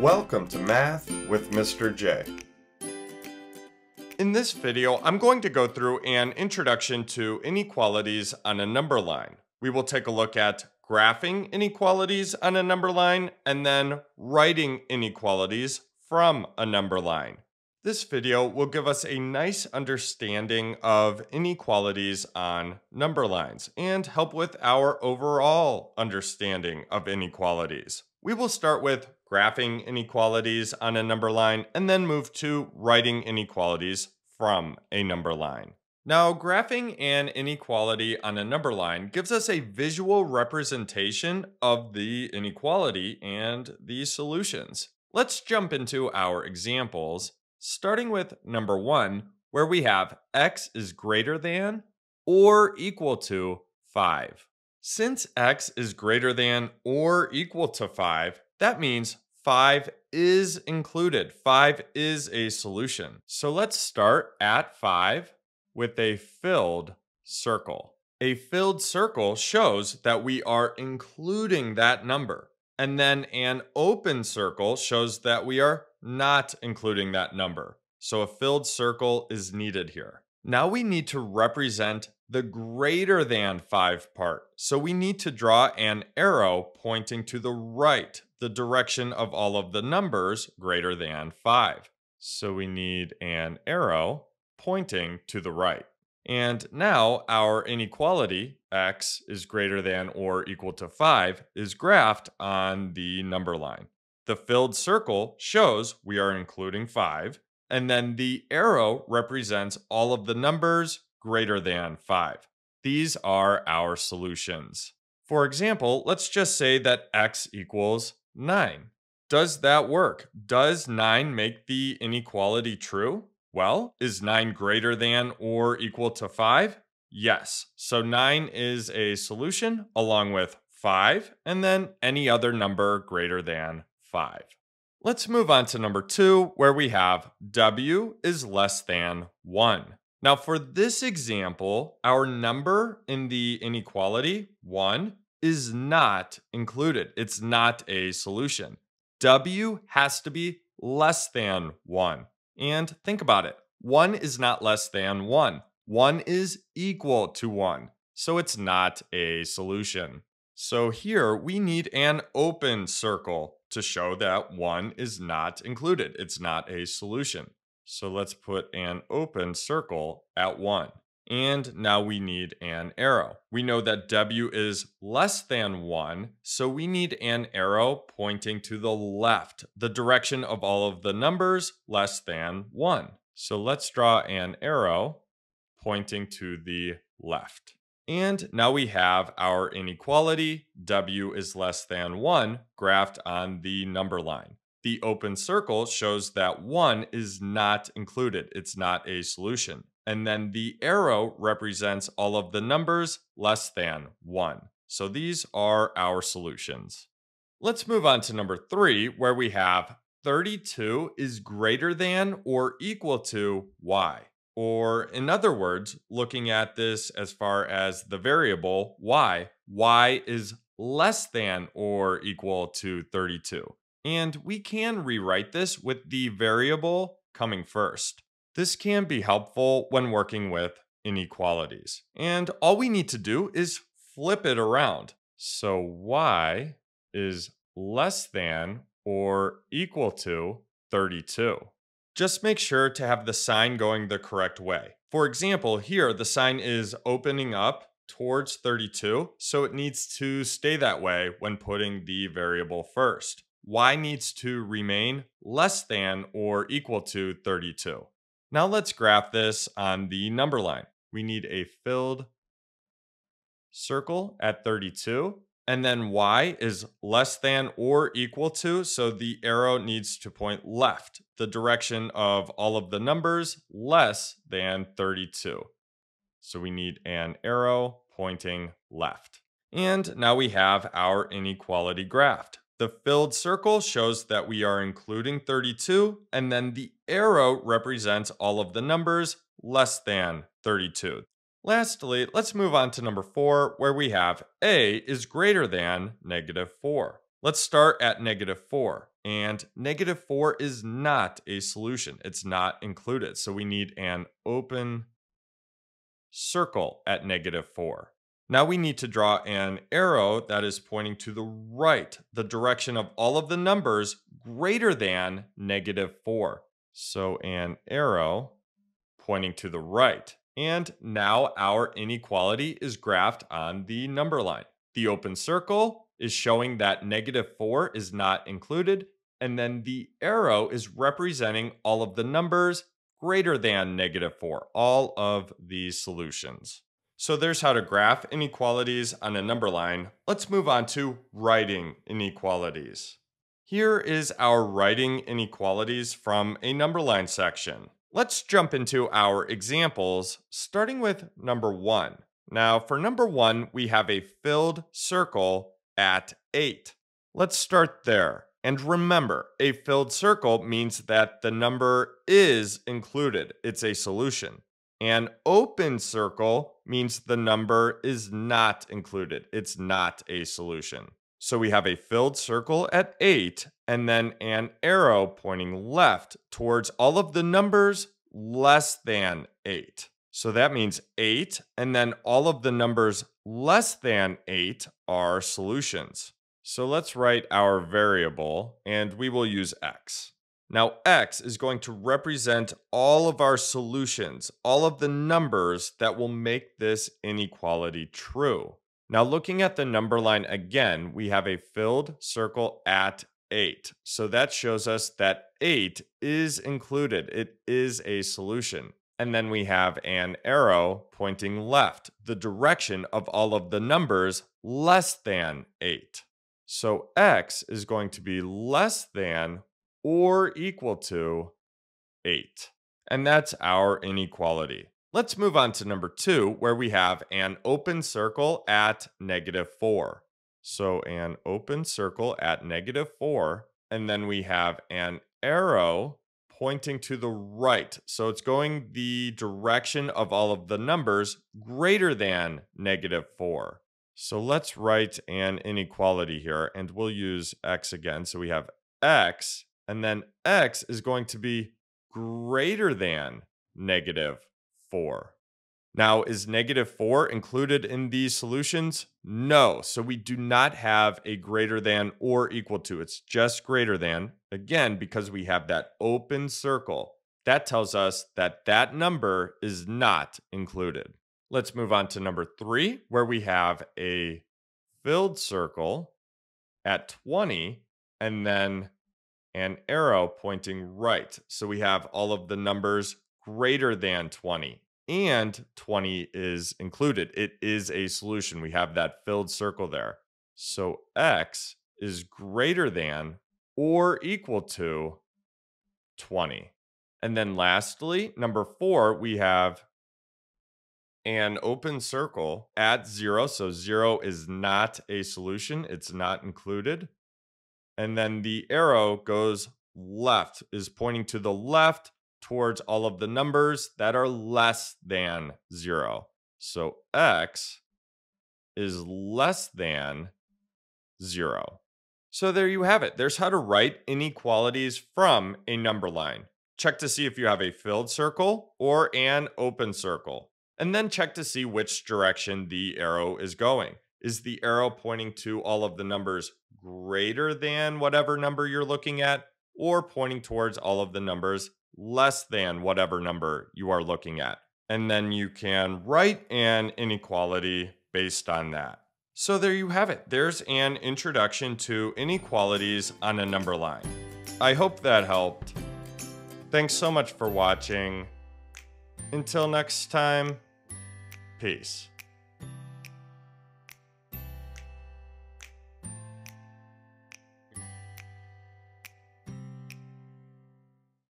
Welcome to Math with Mr. J. In this video, I'm going to go through an introduction to inequalities on a number line. We will take a look at graphing inequalities on a number line and then writing inequalities from a number line. This video will give us a nice understanding of inequalities on number lines and help with our overall understanding of inequalities. We will start with graphing inequalities on a number line and then move to writing inequalities from a number line. Now, graphing an inequality on a number line gives us a visual representation of the inequality and the solutions. Let's jump into our examples starting with number one, where we have x is greater than or equal to 5. Since x is greater than or equal to 5, that means 5 is included. 5 is a solution. So let's start at 5 with a filled circle. A filled circle shows that we are including that number. And then an open circle shows that we are not including that number. So a filled circle is needed here. Now we need to represent the greater than 5 part. So we need to draw an arrow pointing to the right, the direction of all of the numbers greater than 5. So we need an arrow pointing to the right. And now our inequality, x is greater than or equal to 5, is graphed on the number line. The filled circle shows we are including 5, and then the arrow represents all of the numbers greater than 5. These are our solutions. For example, let's just say that x equals 9. Does that work? Does 9 make the inequality true? Well, is 9 greater than or equal to 5? Yes. So 9 is a solution along with 5 and then any other number greater than 5. Let's move on to number 2 where we have w is less than 1. Now for this example, our number in the inequality, 1, is not included. It's not a solution. w has to be less than 1. And think about it 1 is not less than 1, 1 is equal to 1. So it's not a solution. So here we need an open circle to show that 1 is not included. It's not a solution. So let's put an open circle at 1. And now we need an arrow. We know that W is less than 1, so we need an arrow pointing to the left, the direction of all of the numbers less than 1. So let's draw an arrow pointing to the left. And now we have our inequality, W is less than 1, graphed on the number line. The open circle shows that 1 is not included, it's not a solution and then the arrow represents all of the numbers less than 1. So these are our solutions. Let's move on to number 3, where we have 32 is greater than or equal to y. Or in other words, looking at this as far as the variable y, y is less than or equal to 32. And we can rewrite this with the variable coming first. This can be helpful when working with inequalities. And all we need to do is flip it around. So y is less than or equal to 32. Just make sure to have the sign going the correct way. For example, here the sign is opening up towards 32, so it needs to stay that way when putting the variable first. y needs to remain less than or equal to 32. Now let's graph this on the number line. We need a filled circle at 32. And then y is less than or equal to, so the arrow needs to point left, the direction of all of the numbers less than 32. So we need an arrow pointing left. And now we have our inequality graph. The filled circle shows that we are including 32, and then the arrow represents all of the numbers less than 32. Lastly, let's move on to number 4, where we have a is greater than negative 4. Let's start at negative 4. and negative 4 is not a solution. It's not included. So we need an open circle at negative 4. Now we need to draw an arrow that is pointing to the right, the direction of all of the numbers greater than negative 4. So an arrow pointing to the right. And now our inequality is graphed on the number line. The open circle is showing that negative 4 is not included, and then the arrow is representing all of the numbers greater than negative 4, all of these solutions. So there's how to graph inequalities on a number line. Let's move on to writing inequalities. Here is our writing inequalities from a number line section. Let's jump into our examples, starting with number one. Now, for number one, we have a filled circle at 8. Let's start there. And remember, a filled circle means that the number is included, it's a solution. An open circle means the number is not included, it's not a solution. So we have a filled circle at 8 and then an arrow pointing left towards all of the numbers less than 8. So that means 8 and then all of the numbers less than 8 are solutions. So let's write our variable and we will use x. Now x is going to represent all of our solutions, all of the numbers that will make this inequality true. Now looking at the number line again, we have a filled circle at 8. So that shows us that 8 is included. It is a solution. And then we have an arrow pointing left, the direction of all of the numbers less than 8. So x is going to be less than or equal to 8. And that's our inequality. Let's move on to number two, where we have an open circle at negative 4. So an open circle at negative 4, and then we have an arrow pointing to the right. So it's going the direction of all of the numbers greater than negative 4. So let's write an inequality here, and we'll use x again. So we have x, and then x is going to be greater than negative 4. Now, is negative 4 included in these solutions? No. So we do not have a greater than or equal to. It's just greater than. Again, because we have that open circle. That tells us that that number is not included. Let's move on to number 3, where we have a filled circle at 20 and then an arrow pointing right. So we have all of the numbers greater than 20 and 20 is included. It is a solution. We have that filled circle there. So x is greater than or equal to 20. And then lastly, number four, we have an open circle at zero. So zero is not a solution, it's not included. And then the arrow goes left, is pointing to the left towards all of the numbers that are less than zero. So x is less than zero. So there you have it. There's how to write inequalities from a number line. Check to see if you have a filled circle or an open circle. And then check to see which direction the arrow is going. Is the arrow pointing to all of the numbers greater than whatever number you're looking at, or pointing towards all of the numbers less than whatever number you are looking at. And then you can write an inequality based on that. So there you have it. There's an introduction to inequalities on a number line. I hope that helped. Thanks so much for watching. Until next time, peace.